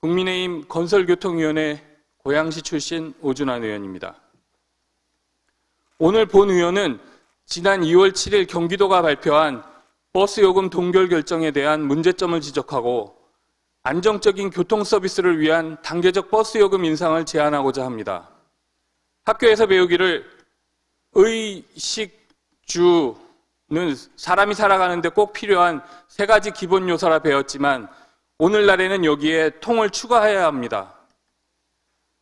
국민의힘 건설교통위원회 고양시 출신 오준환 의원입니다. 오늘 본 의원은 지난 2월 7일 경기도가 발표한 버스 요금 동결 결정에 대한 문제점을 지적하고 안정적인 교통 서비스를 위한 단계적 버스 요금 인상을 제안하고자 합니다. 학교에서 배우기를 의식주는 사람이 살아가는데 꼭 필요한 세 가지 기본 요소라 배웠지만 오늘날에는 여기에 통을 추가해야 합니다.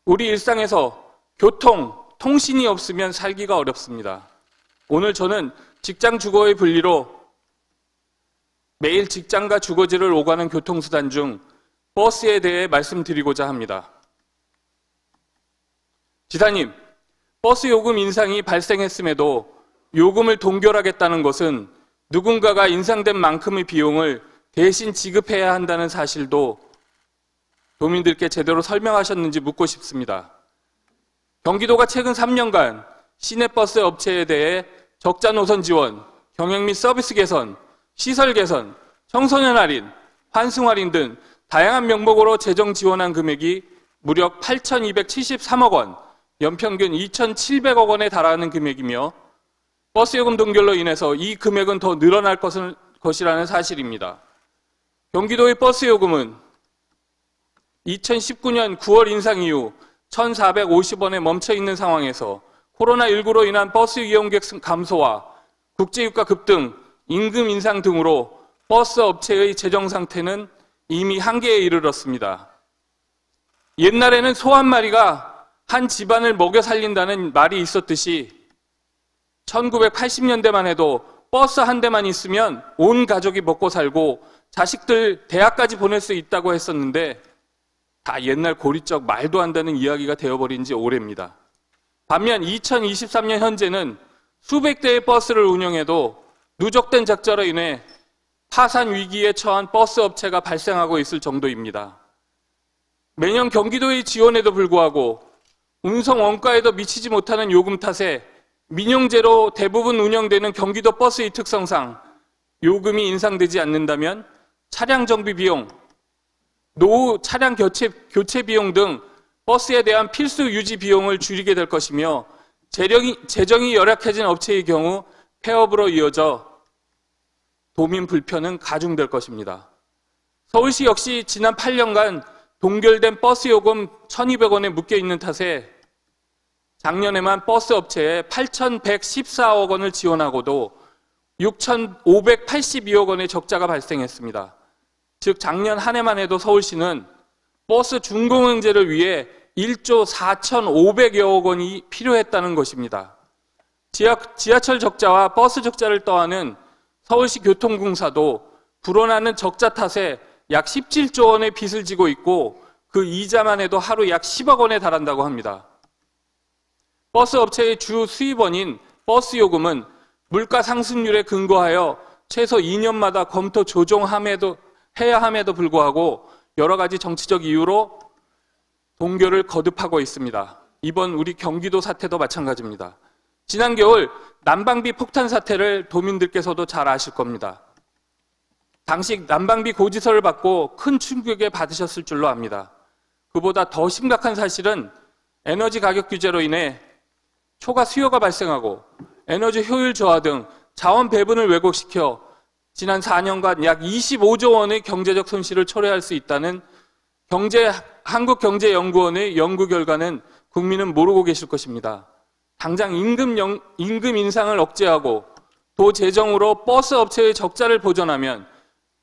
우리 일상에서 교통, 통신이 없으면 살기가 어렵습니다. 오늘 저는 직장 주거의 분리로 매일 직장과 주거지를 오가는 교통수단 중 버스에 대해 말씀드리고자 합니다. 지사님, 버스 요금 인상이 발생했음에도 요금을 동결하겠다는 것은 누군가가 인상된 만큼의 비용을 대신 지급해야 한다는 사실도 도민들께 제대로 설명하셨는지 묻고 싶습니다. 경기도가 최근 3년간 시내버스 업체에 대해 적자 노선 지원, 경영 및 서비스 개선, 시설 개선, 청소년 할인, 환승 할인 등 다양한 명목으로 재정 지원한 금액이 무려 8,273억 원, 연평균 2,700억 원에 달하는 금액이며 버스 요금 동결로 인해서 이 금액은 더 늘어날 것을, 것이라는 사실입니다. 경기도의 버스 요금은 2019년 9월 인상 이후 1,450원에 멈춰 있는 상황에서 코로나19로 인한 버스 이용객 감소와 국제유가 급등, 임금 인상 등으로 버스 업체의 재정 상태는 이미 한계에 이르렀습니다. 옛날에는 소 한 마리가 한 집안을 먹여 살린다는 말이 있었듯이 1980년대만 해도 버스 한 대만 있으면 온 가족이 먹고 살고 자식들 대학까지 보낼 수 있다고 했었는데 다 옛날 고리적 말도 안 되는 이야기가 되어버린 지 오래입니다. 반면 2023년 현재는 수백 대의 버스를 운영해도 누적된 적자로 인해 파산 위기에 처한 버스 업체가 발생하고 있을 정도입니다. 매년 경기도의 지원에도 불구하고 운송 원가에도 미치지 못하는 요금 탓에 민영제로 대부분 운영되는 경기도 버스의 특성상 요금이 인상되지 않는다면 차량 정비 비용, 노후 차량 교체, 교체 비용 등 버스에 대한 필수 유지 비용을 줄이게 될 것이며 재정이, 재정이 열악해진 업체의 경우 폐업으로 이어져 도민 불편은 가중될 것입니다. 서울시 역시 지난 8년간 동결된 버스 요금 1,200원에 묶여 있는 탓에 작년에만 버스 업체에 8,114억 원을 지원하고도 6,582억 원의 적자가 발생했습니다. 즉 작년 한 해만 해도 서울시는 버스 준공영제를 위해 1조 4,500여억 원이 필요했다는 것입니다. 지하, 지하 철 적자와 버스 적자를 떠안은 서울시 교통공사도 불어나는 적자 탓에 약 17조 원의 빚을 지고 있고 그 이자만 해도 하루 약 10억 원에 달한다고 합니다. 버스 업체의 주 수입원인 버스 요금은 물가 상승률에 근거하여 최소 2년마다 검토 조정함에도 해야 함에도 불구하고 여러 가지 정치적 이유로 동결을 거듭하고 있습니다. 이번 우리 경기도 사태도 마찬가지입니다. 지난 겨울 난방비 폭탄 사태를 도민들께서도 잘 아실 겁니다. 당시 난방비 고지서를 받고 큰 충격에 받으셨을 줄로 압니다. 그보다 더 심각한 사실은 에너지 가격 규제로 인해 초과 수요가 발생하고 에너지 효율 저하 등 자원 배분을 왜곡시켜 지난 4년간 약 25조 원의 경제적 손실을 초래할 수 있다는 경제, 한국경제연구원의 연구 결과는 국민은 모르고 계실 것입니다. 당장 임금, 영, 임금 인상을 억제하고 도 재정으로 버스 업체의 적자를 보전하면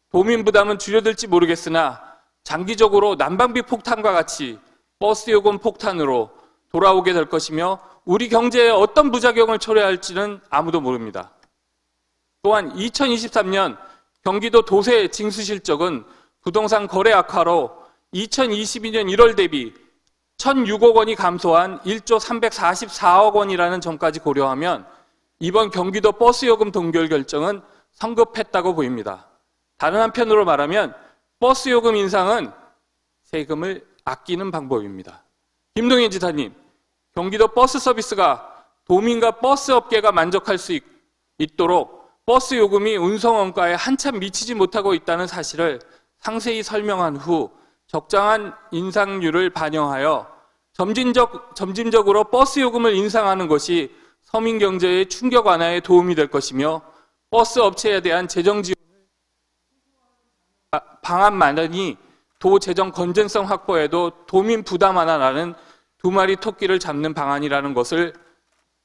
도민 부담은 줄여들지 모르겠으나 장기적으로 난방비 폭탄과 같이 버스 요금 폭탄으로 돌아오게 될 것이며 우리 경제에 어떤 부작용을 초래할지는 아무도 모릅니다. 또한 2023년 경기도 도세 징수 실적은 부동산 거래 악화로 2022년 1월 대비 1,006억 원이 감소한 1조 344억 원이라는 점까지 고려하면 이번 경기도 버스 요금 동결 결정은 성급했다고 보입니다. 다른 한편으로 말하면 버스 요금 인상은 세금을 아끼는 방법입니다. 김동연 지사님, 경기도 버스 서비스가 도민과 버스 업계가 만족할 수 있, 있도록 버스 요금이 운송 원가에 한참 미치지 못하고 있다는 사실을 상세히 설명한 후 적정한 인상률을 반영하여 점진적, 점진적으로 버스 요금을 인상하는 것이 서민 경제의 충격 완화에 도움이 될 것이며 버스 업체에 대한 재정 지원 방안 마련이 도 재정 건전성 확보에도 도민 부담 완화라는 두 마리 토끼를 잡는 방안이라는 것을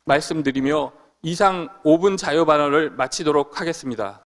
말씀드리며 이상 5분 자유 발언을 마치도록 하겠습니다.